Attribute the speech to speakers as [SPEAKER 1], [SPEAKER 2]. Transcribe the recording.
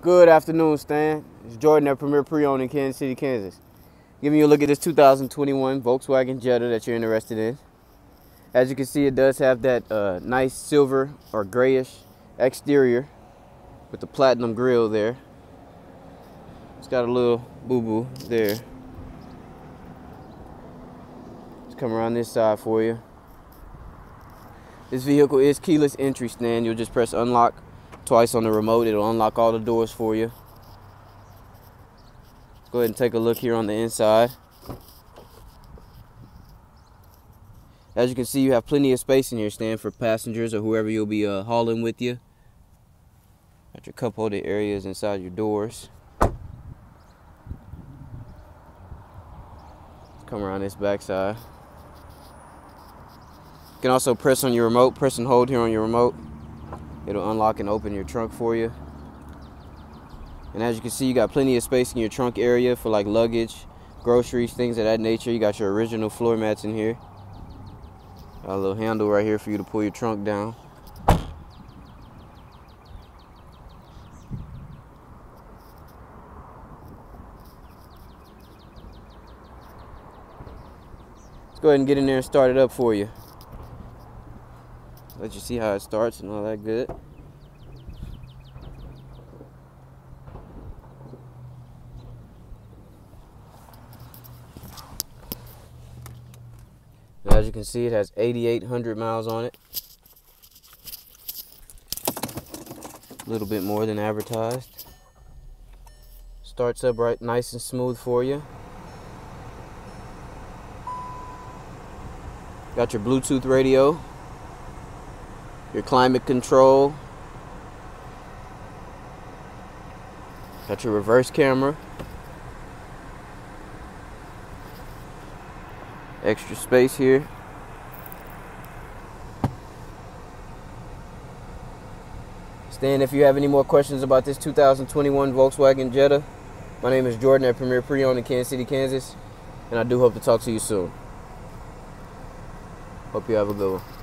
[SPEAKER 1] Good afternoon, Stan. It's Jordan at Premier Pre-Owned in Kansas City, Kansas. Giving you a look at this 2021 Volkswagen Jetta that you're interested in. As you can see, it does have that uh, nice silver or grayish exterior with the platinum grille there. It's got a little boo-boo there. Let's come around this side for you. This vehicle is keyless entry, Stan. You'll just press unlock twice on the remote. It'll unlock all the doors for you. Let's go ahead and take a look here on the inside. As you can see, you have plenty of space in here, Stan for passengers or whoever you'll be uh, hauling with you. Got your cup holder areas inside your doors. Come around this back side. You can also press on your remote, press and hold here on your remote. It'll unlock and open your trunk for you. And as you can see, you got plenty of space in your trunk area for like luggage, groceries, things of that nature. You got your original floor mats in here. Got a little handle right here for you to pull your trunk down. Let's go ahead and get in there and start it up for you let you see how it starts and all that good. As you can see, it has 8,800 miles on it. A little bit more than advertised. Starts up right nice and smooth for you. Got your Bluetooth radio your climate control, got your reverse camera, extra space here. Stan, if you have any more questions about this 2021 Volkswagen Jetta, my name is Jordan at Premier Pre-Owned in Kansas City, Kansas, and I do hope to talk to you soon. Hope you have a good one.